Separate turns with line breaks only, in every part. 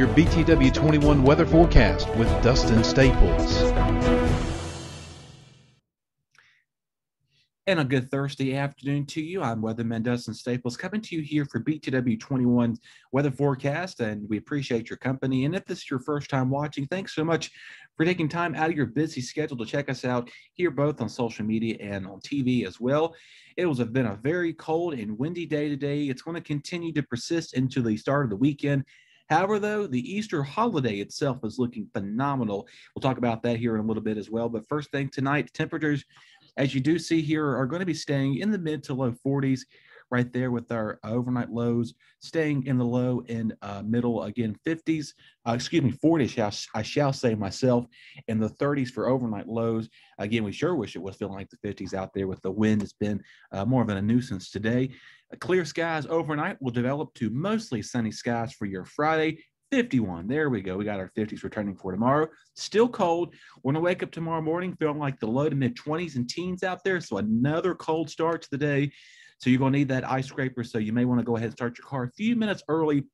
your BTW 21 weather forecast with Dustin Staples.
And a good Thursday afternoon to you. I'm Weatherman Dustin Staples coming to you here for BTW 21 weather forecast, and we appreciate your company. And if this is your first time watching, thanks so much for taking time out of your busy schedule to check us out here, both on social media and on TV as well. It was been a very cold and windy day today. It's going to continue to persist into the start of the weekend. However, though, the Easter holiday itself is looking phenomenal. We'll talk about that here in a little bit as well. But first thing tonight, temperatures as you do see here, are going to be staying in the mid to low 40s right there with our overnight lows staying in the low and uh, middle again 50s uh, excuse me 40s I shall say myself and the 30s for overnight lows again we sure wish it was feeling like the 50s out there with the wind it's been uh, more of a nuisance today clear skies overnight will develop to mostly sunny skies for your friday 51. There we go. We got our 50s returning for tomorrow. Still cold. Going to wake up tomorrow morning feeling like the low to mid 20s and teens out there. So another cold start to the day. So you're going to need that ice scraper. So you may want to go ahead and start your car a few minutes early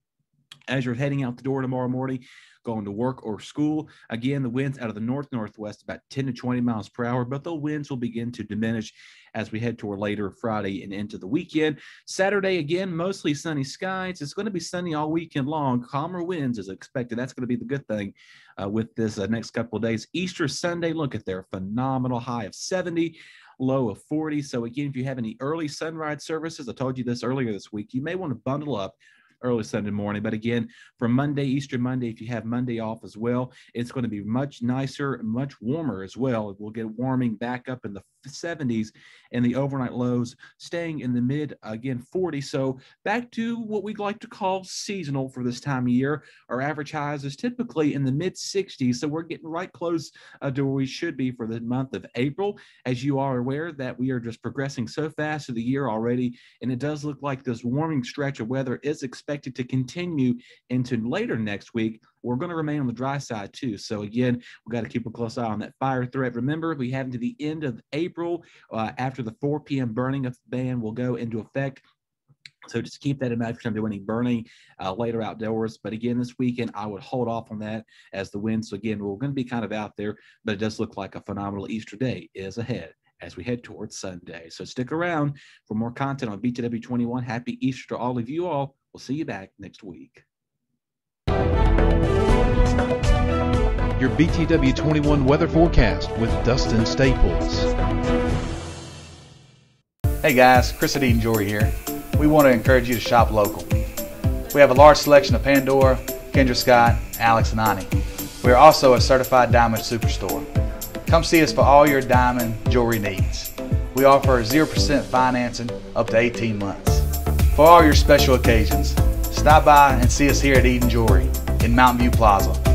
as you're heading out the door tomorrow morning going to work or school. Again, the winds out of the north northwest about 10 to 20 miles per hour, but the winds will begin to diminish as we head toward later Friday and into the weekend. Saturday, again, mostly sunny skies. It's going to be sunny all weekend long. Calmer winds is expected. That's going to be the good thing uh, with this uh, next couple of days. Easter Sunday, look at their phenomenal high of 70 low of 40. So, again, if you have any early sunrise services, I told you this earlier this week, you may want to bundle up early Sunday morning. But again, for Monday, Easter Monday, if you have Monday off as well, it's going to be much nicer, much warmer as well. We'll get warming back up in the 70s and the overnight lows staying in the mid again 40 so back to what we'd like to call seasonal for this time of year. Our average highs is typically in the mid 60s so we're getting right close uh, to where we should be for the month of april. As you are aware that we are just progressing so fast through the year already and it does look like this warming stretch of weather is expected to continue into later next week we're going to remain on the dry side too. So again, we got to keep a close eye on that fire threat. Remember, we have to the end of April uh, after the 4 p.m. burning of ban will go into effect. So just keep that in mind if you're doing any burning uh, later outdoors. But again, this weekend, I would hold off on that as the wind. So again, we're going to be kind of out there, but it does look like a phenomenal Easter day is ahead as we head towards Sunday. So stick around for more content on BTW21. Happy Easter to all of you all. We'll see you back next week.
Your BTW 21 weather forecast with Dustin Staples.
Hey guys, Chris Eden Jewelry here. We want to encourage you to shop local. We have a large selection of Pandora, Kendra Scott, Alex, and Ani. We are also a certified diamond superstore. Come see us for all your diamond jewelry needs. We offer 0% financing up to 18 months. For all your special occasions, stop by and see us here at Eden Jewelry in Mountain View Plaza.